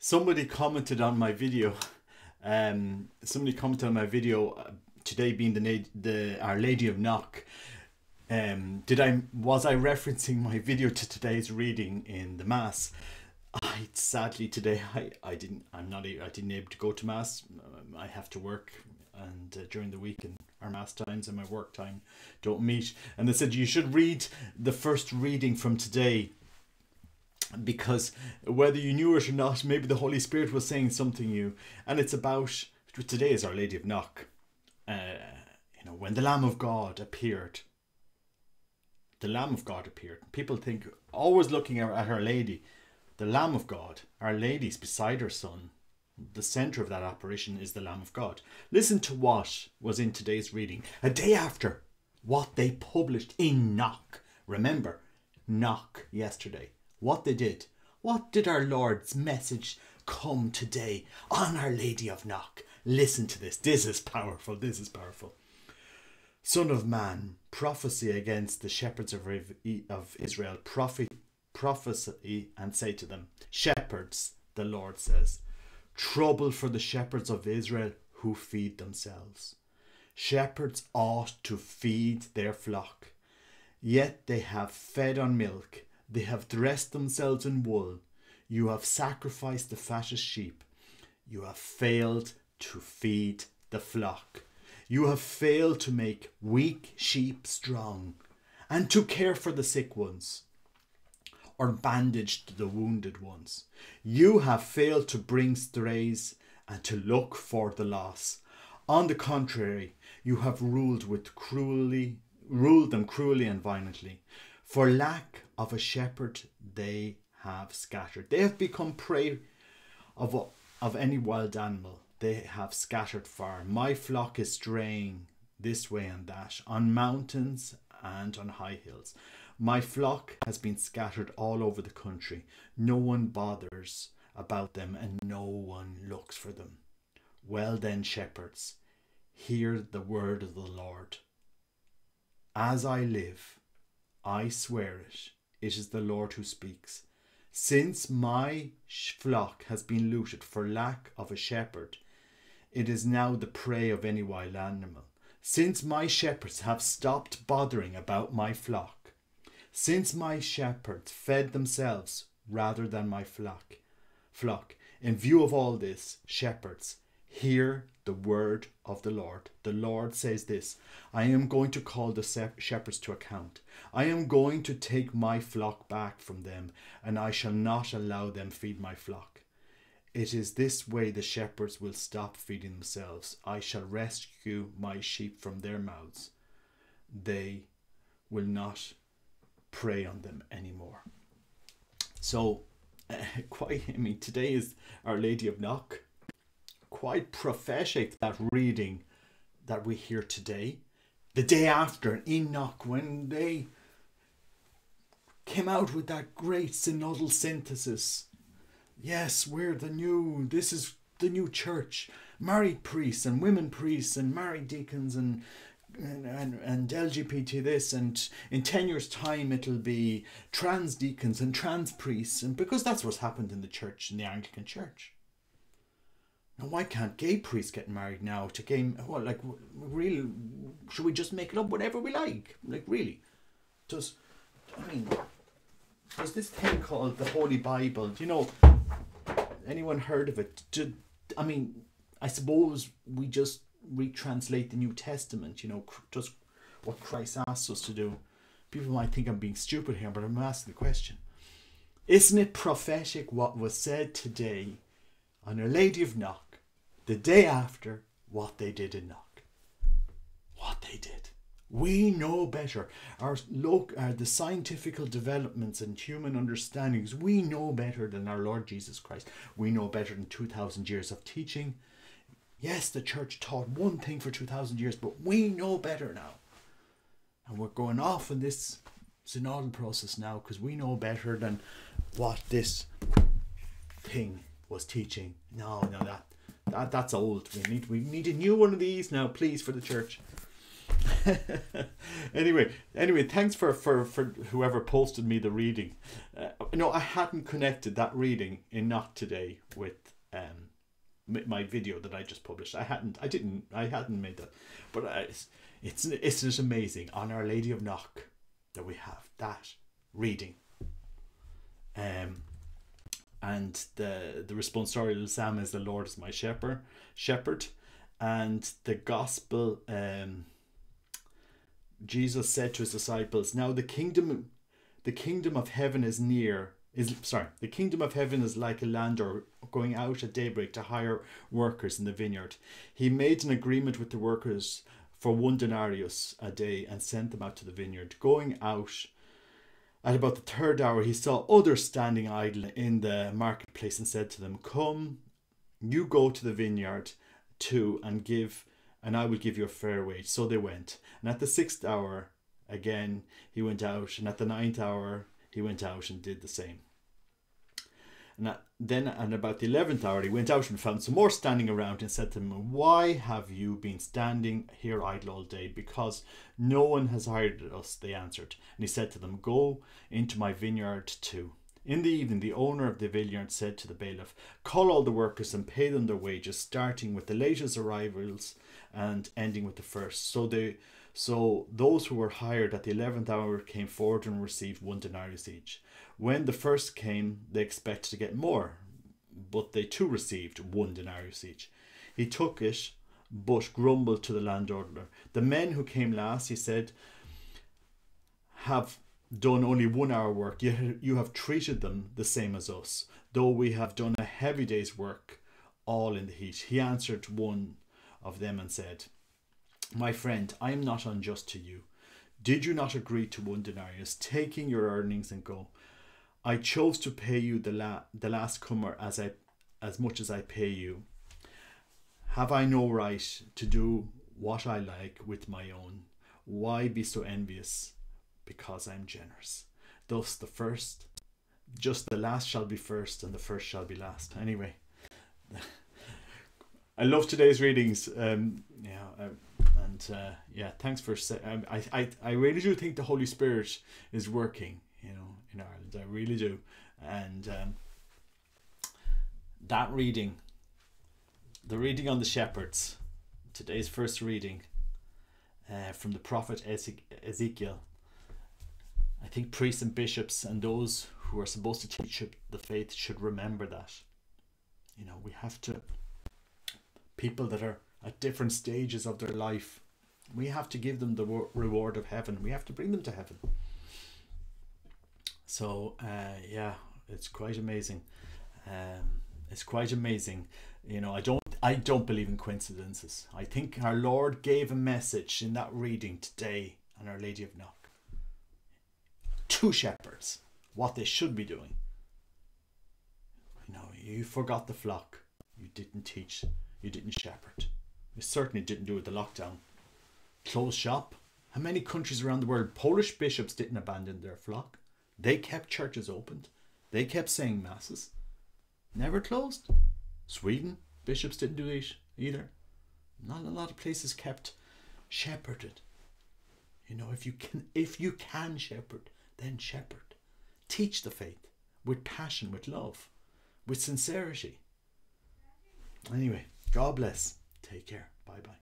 somebody commented on my video. Um, somebody commented on my video uh, today being the the Our Lady of Knock. Um, did I was I referencing my video to today's reading in the mass? I sadly today I, I didn't I'm not I didn't able to go to mass. Um, I have to work and uh, during the week and our mass times and my work time don't meet. And they said you should read the first reading from today because whether you knew it or not, maybe the Holy Spirit was saying something you, and it's about today is Our Lady of Knock. Uh, you know, when the Lamb of God appeared, the Lamb of God appeared. People think always looking at at Our Lady, the Lamb of God, Our Lady's beside her Son. The center of that apparition is the Lamb of God. Listen to what was in today's reading. A day after what they published in Knock. Remember, Knock yesterday. What they did. What did our Lord's message come today on Our Lady of Knock? Listen to this. This is powerful. This is powerful. Son of man, prophesy against the shepherds of, of Israel. Prophet, prophesy and say to them, Shepherds, the Lord says, trouble for the shepherds of Israel who feed themselves. Shepherds ought to feed their flock, yet they have fed on milk, they have dressed themselves in wool. You have sacrificed the fattest sheep. You have failed to feed the flock. You have failed to make weak sheep strong and to care for the sick ones or bandaged the wounded ones. You have failed to bring strays and to look for the loss. On the contrary, you have ruled with cruelly ruled them cruelly and violently. For lack of a shepherd they have scattered. They have become prey of, of any wild animal. They have scattered far. My flock is straying this way and that, on mountains and on high hills. My flock has been scattered all over the country. No one bothers about them and no one looks for them. Well then, shepherds, hear the word of the Lord. As I live, I swear it, it is the Lord who speaks. Since my flock has been looted for lack of a shepherd, it is now the prey of any wild animal. Since my shepherds have stopped bothering about my flock, since my shepherds fed themselves rather than my flock, flock, in view of all this, shepherds, hear the word of the Lord. The Lord says this I am going to call the shepherds to account. I am going to take my flock back from them, and I shall not allow them feed my flock. It is this way the shepherds will stop feeding themselves. I shall rescue my sheep from their mouths. They will not prey on them anymore. So, uh, quite, I mean, today is Our Lady of Knock quite prophetic that reading that we hear today. The day after in Knock, when they came out with that great synodal synthesis. Yes, we're the new, this is the new church. Married priests and women priests and married deacons and and, and, and LGBT this and in 10 years time it'll be trans deacons and trans priests and because that's what's happened in the church in the Anglican church now, why can't gay priests get married now to gay? Well, like, really, should we just make it up whatever we like? Like, really? Does, I mean, there's this thing called the Holy Bible. Do you know, anyone heard of it? Do, I mean, I suppose we just retranslate the New Testament, you know, just what Christ asks us to do. People might think I'm being stupid here, but I'm asking the question. Isn't it prophetic what was said today on Our Lady of Knock? The day after what they did in Knock. What they did. We know better. Our look uh, the scientific developments and human understandings, we know better than our Lord Jesus Christ. We know better than 2,000 years of teaching. Yes, the church taught one thing for 2,000 years, but we know better now. And we're going off in this synodal process now because we know better than what this thing was teaching. No, no, that that, that's old. We need we need a new one of these now, please, for the church. anyway, anyway, thanks for, for, for whoever posted me the reading. Uh, no, I hadn't connected that reading in Knock today with um my video that I just published. I hadn't, I didn't, I hadn't made that, but it's it's it's just amazing on Our Lady of Knock that we have that reading. Um, and the the responsorial psalm is the Lord is my shepherd, shepherd, and the gospel. Um, Jesus said to his disciples, "Now the kingdom, the kingdom of heaven is near." Is sorry, the kingdom of heaven is like a landlord going out at daybreak to hire workers in the vineyard. He made an agreement with the workers for one denarius a day and sent them out to the vineyard. Going out at about the third hour, he saw others standing idle in the marketplace and said to them, Come, you go to the vineyard too and give, and I will give you a fair wage. So they went. And at the sixth hour, again, he went out, and at the ninth hour, he went out and did the same. And then, at about the eleventh hour, he went out and found some more standing around and said to them, Why have you been standing here idle all day? Because no one has hired us, they answered. And he said to them, Go into my vineyard too. In the evening, the owner of the vineyard said to the bailiff, Call all the workers and pay them their wages, starting with the latest arrivals and ending with the first. So they so those who were hired at the eleventh hour came forward and received one denarius each. When the first came, they expected to get more, but they too received one denarius each. He took it, but grumbled to the landowner. The men who came last, he said, have done only one hour work, yet you have treated them the same as us, though we have done a heavy day's work, all in the heat. He answered one of them and said, My friend, I am not unjust to you. Did you not agree to one denarius, taking your earnings and go? I chose to pay you the la- the last comer as I as much as I pay you. Have I no right to do what I like with my own? Why be so envious? Because I'm generous. Thus the first, just the last shall be first, and the first shall be last. Anyway, I love today's readings. Um, yeah, uh, and uh, yeah, thanks for. Um, I I I really do think the Holy Spirit is working. You know, in Ireland. I really do. And um, that reading, the reading on the shepherds, today's first reading uh, from the prophet Ezekiel. I think priests and bishops and those who are supposed to teach the faith should remember that. You know, we have to, people that are at different stages of their life, we have to give them the reward of heaven. We have to bring them to heaven. So uh, yeah, it's quite amazing. Um, it's quite amazing. You know, I don't I don't believe in coincidences. I think our Lord gave a message in that reading today on Our Lady of Knock. Two shepherds, what they should be doing. You know, you forgot the flock. You didn't teach. You didn't shepherd. You certainly didn't do it the lockdown. Close shop. How many countries around the world Polish bishops didn't abandon their flock? They kept churches opened. They kept saying masses. Never closed. Sweden, bishops didn't do it either. Not a lot of places kept shepherded. You know, if you can if you can shepherd, then shepherd. Teach the faith with passion, with love, with sincerity. Anyway, God bless. Take care. Bye bye.